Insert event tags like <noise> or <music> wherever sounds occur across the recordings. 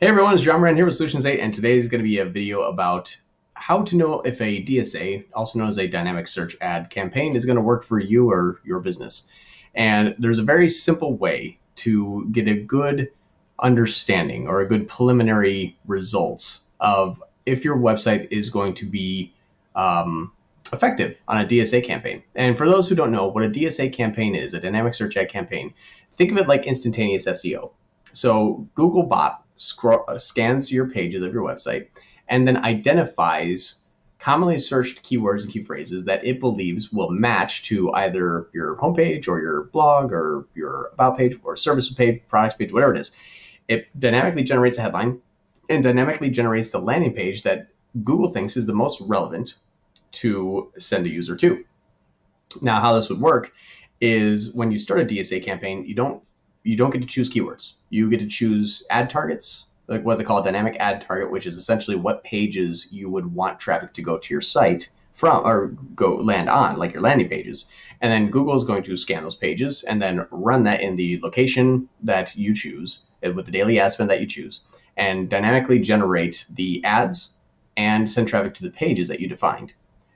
Hey everyone, it's John Moran here with Solutions 8, and today is going to be a video about how to know if a DSA, also known as a dynamic search ad campaign, is going to work for you or your business. And there's a very simple way to get a good understanding or a good preliminary results of if your website is going to be um, effective on a DSA campaign. And for those who don't know what a DSA campaign is, a dynamic search ad campaign, think of it like instantaneous SEO. So Googlebot scroll, uh, scans your pages of your website and then identifies commonly searched keywords and key phrases that it believes will match to either your homepage or your blog or your about page or service page, products page, whatever it is. It dynamically generates a headline and dynamically generates the landing page that Google thinks is the most relevant to send a user to. Now, how this would work is when you start a DSA campaign, you don't you don't get to choose keywords. You get to choose ad targets, like what they call a dynamic ad target, which is essentially what pages you would want traffic to go to your site from or go land on, like your landing pages. And then Google is going to scan those pages and then run that in the location that you choose uh, with the daily ad spend that you choose and dynamically generate the ads and send traffic to the pages that you defined.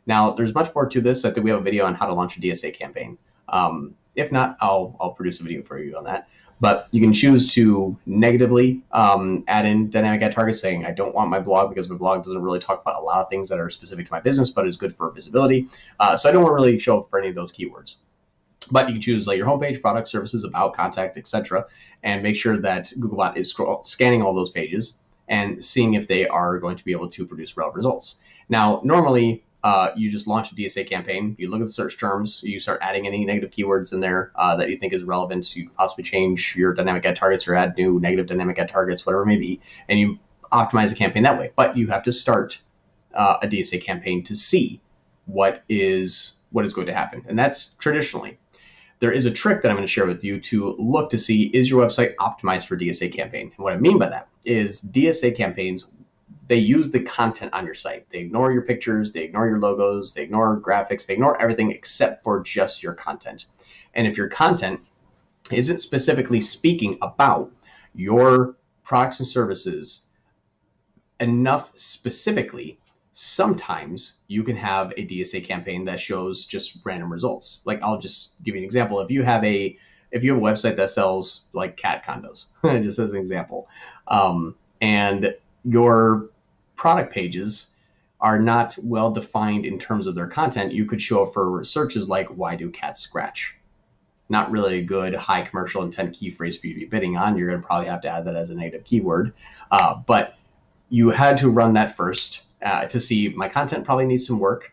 Now, there's much more to this. I think we have a video on how to launch a DSA campaign. Um, if not, I'll I'll produce a video for you on that. But you can choose to negatively um, add in dynamic ad targets, saying I don't want my blog because my blog doesn't really talk about a lot of things that are specific to my business, but is good for visibility. Uh, so I don't want to really show up for any of those keywords. But you can choose like your homepage, product, services, about, contact, etc., and make sure that Googlebot is scroll- scanning all those pages and seeing if they are going to be able to produce relevant results. Now, normally uh, you just launch a DSA campaign. You look at the search terms. You start adding any negative keywords in there uh, that you think is relevant. You possibly change your dynamic ad targets or add new negative dynamic ad targets, whatever it may be, and you optimize the campaign that way. But you have to start uh, a DSA campaign to see what is what is going to happen, and that's traditionally. There is a trick that I'm going to share with you to look to see is your website optimized for DSA campaign. And what I mean by that is DSA campaigns they use the content on your site. They ignore your pictures, they ignore your logos, they ignore graphics, they ignore everything except for just your content. And if your content isn't specifically speaking about your products and services enough specifically, sometimes you can have a DSA campaign that shows just random results. Like I'll just give you an example. If you have a if you have a website that sells like cat condos, <laughs> just as an example, um, and your product pages are not well defined in terms of their content, you could show up for searches like why do cats scratch? Not really a good high commercial intent key phrase for you to be bidding on. You're going to probably have to add that as a negative keyword. Uh, but you had to run that first uh, to see my content probably needs some work.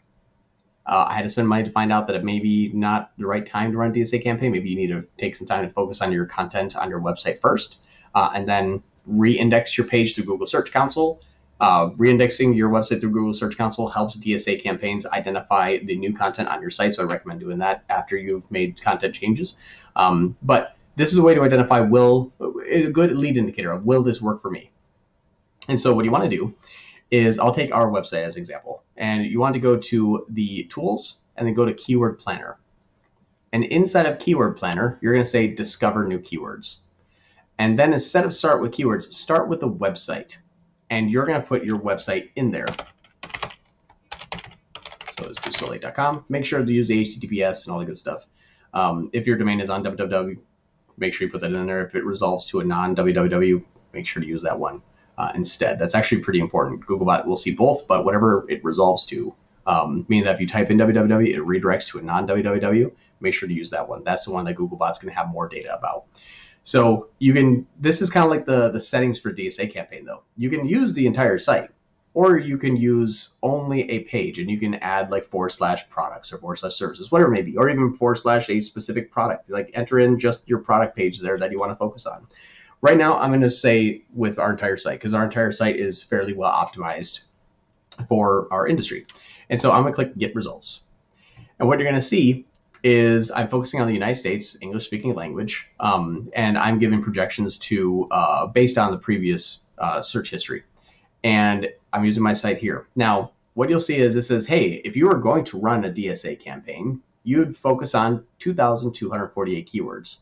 Uh, I had to spend money to find out that it may be not the right time to run a DSA campaign. Maybe you need to take some time to focus on your content on your website first, uh, and then re-index your page through Google Search Console uh, reindexing your website through Google Search Console helps DSA campaigns identify the new content on your site. So I recommend doing that after you've made content changes. Um, but this is a way to identify will a good lead indicator of will this work for me. And so what you want to do is I'll take our website as an example, and you want to go to the tools and then go to Keyword Planner. And inside of Keyword Planner, you're going to say Discover New Keywords. And then instead of start with keywords, start with the website and you're going to put your website in there. So it's dosolate.com. Make sure to use the HTTPS and all the good stuff. Um, if your domain is on www, make sure you put that in there. If it resolves to a non www, make sure to use that one uh, instead. That's actually pretty important. Googlebot will see both, but whatever it resolves to, um, meaning that if you type in www, it redirects to a non www. Make sure to use that one. That's the one that Googlebot's going to have more data about. So you can, this is kind of like the, the settings for DSA campaign though. You can use the entire site or you can use only a page and you can add like forward slash products or forward slash services, whatever it may be, or even forward slash a specific product. Like enter in just your product page there that you want to focus on. Right now, I'm going to say with our entire site because our entire site is fairly well optimized for our industry. And so I'm going to click get results. And what you're going to see is I'm focusing on the United States English speaking language, um, and I'm giving projections to uh, based on the previous uh, search history. And I'm using my site here. Now, what you'll see is this says, hey, if you were going to run a DSA campaign, you'd focus on 2,248 keywords.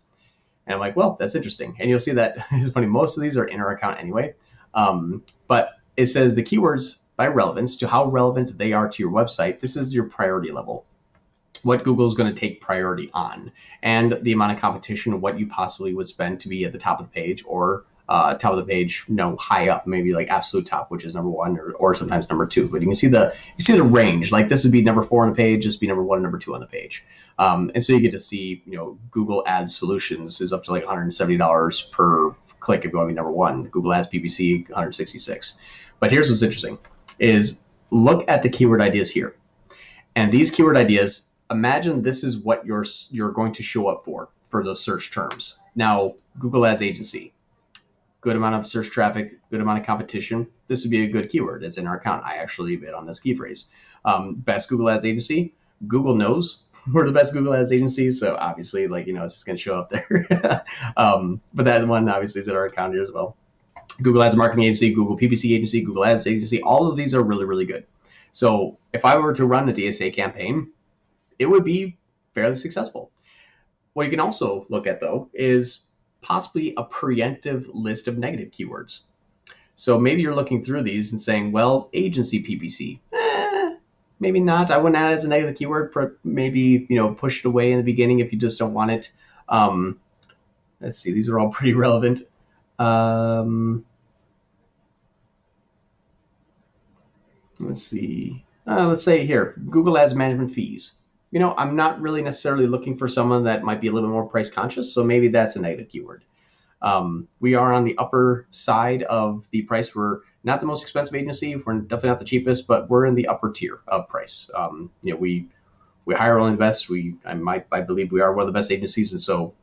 And I'm like, well, that's interesting. And you'll see that <laughs> it's funny, most of these are in our account anyway. Um, but it says the keywords by relevance to how relevant they are to your website. This is your priority level what Google is going to take priority on, and the amount of competition, what you possibly would spend to be at the top of the page or uh, top of the page, you know, high up, maybe like absolute top, which is number one, or, or sometimes number two. But you can see the you see the range. Like this would be number four on the page, this would be number one, number two on the page. Um, and so you get to see, you know, Google Ads Solutions is up to like $170 per click if you want to be number one. Google Ads PPC 166. But here's what's interesting: is look at the keyword ideas here, and these keyword ideas imagine this is what you're you're going to show up for for those search terms. Now, Google Ads Agency, good amount of search traffic, good amount of competition. This would be a good keyword. It's in our account. I actually bid on this key phrase. Um, best Google Ads Agency. Google knows <laughs> we're the best Google Ads agency, so obviously, like you know, it's just going to show up there. <laughs> um, but that one obviously is in our account here as well. Google Ads Marketing Agency, Google PPC Agency, Google Ads Agency. All of these are really, really good. So if I were to run a DSA campaign, it would be fairly successful. What you can also look at though is possibly a preemptive list of negative keywords. So maybe you're looking through these and saying, well, agency PPC, eh, maybe not. I wouldn't add it as a negative keyword. But maybe you know push it away in the beginning if you just don't want it. Um, let's see, these are all <laughs> pretty relevant. Um, let's see. Uh, let's say here, Google Ads management fees you know, I'm not really necessarily looking for someone that might be a little bit more price conscious. So maybe that's a negative keyword. Um, we are on the upper side of the price. We're not the most expensive agency. We're definitely not the cheapest, but we're in the upper tier of price. Um, you know, we we hire only the best. We I might I believe we are one of the best agencies, and so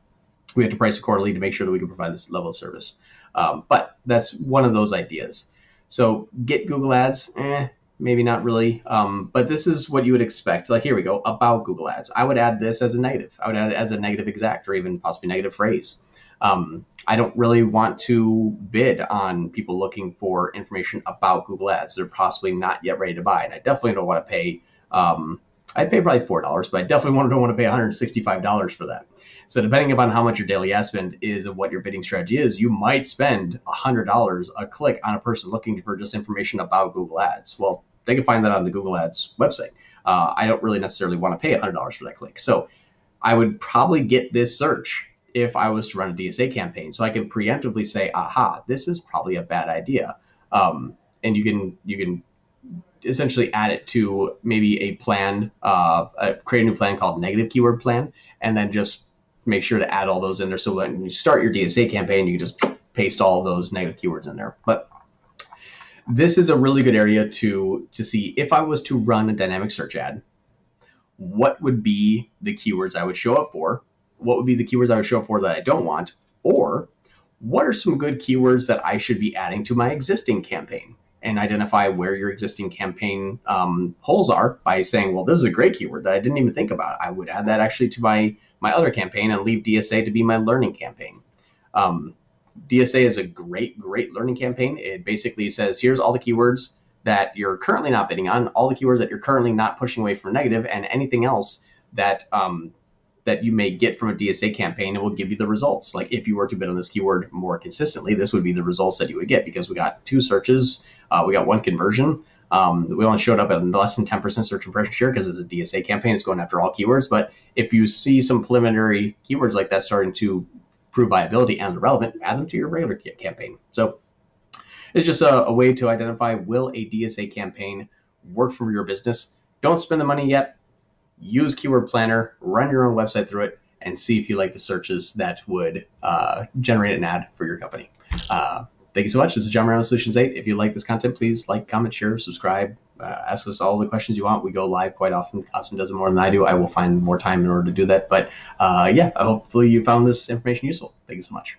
we have to price accordingly to make sure that we can provide this level of service. Um, but that's one of those ideas. So get Google Ads. Eh, maybe not really. Um, but this is what you would expect. Like here we go about Google Ads. I would add this as a negative. I would add it as a negative exact or even possibly negative phrase. Um, I don't really want to bid on people looking for information about Google Ads. They're possibly not yet ready to buy, and I definitely don't want to pay. Um, I'd pay probably four dollars, but I definitely don't want to pay 165 dollars for that. So depending upon how much your daily ad spend is and what your bidding strategy is, you might spend $100 a click on a person looking for just information about Google Ads. Well, they can find that on the Google Ads website. Uh, I don't really necessarily want to pay $100 for that click. So I would probably get this search if I was to run a DSA campaign. So I can preemptively say, aha, this is probably a bad idea. Um, and you can you can essentially add it to maybe a plan, uh, a, create a new plan called negative keyword plan, and then just make sure to add all those in there. So when you start your DSA campaign, you just paste all those negative keywords in there. But this is a really good area to to see if I was to run a dynamic search ad, what would be the keywords I would show up for? What would be the keywords I would show up for that I don't want? Or what are some good keywords that I should be adding to my existing campaign? And identify where your existing campaign um, holes are by saying, well, this is a great keyword that I didn't even think about. I would add that actually to my my other campaign and leave DSA to be my learning campaign. Um, DSA is a great, great learning campaign. It basically says here's all the keywords that you're currently not bidding on, all the keywords that you're currently not pushing away from negative, and anything else that um, that you may get from a DSA campaign. It will give you the results. Like if you were to bid on this keyword more consistently, this would be the results that you would get because we got two searches, uh, we got one conversion. Um, we only showed up at less than 10% search impression share because it's a DSA campaign. It's going after all keywords. But if you see some preliminary keywords like that starting to prove viability and relevant, add them to your regular campaign. So it's just a, a way to identify will a DSA campaign work for your business. Don't spend the money yet. Use Keyword Planner, run your own website through it, and see if you like the searches that would uh, generate an ad for your company. Uh, thank you so much. This is John Morano Solutions 8. If you like this content, please like, comment, share, subscribe, uh, ask us all the questions you want. We go live quite often. Austin does it more than I do. I will find more time in order to do that. But uh, yeah, hopefully you found this information useful. Thank you so much.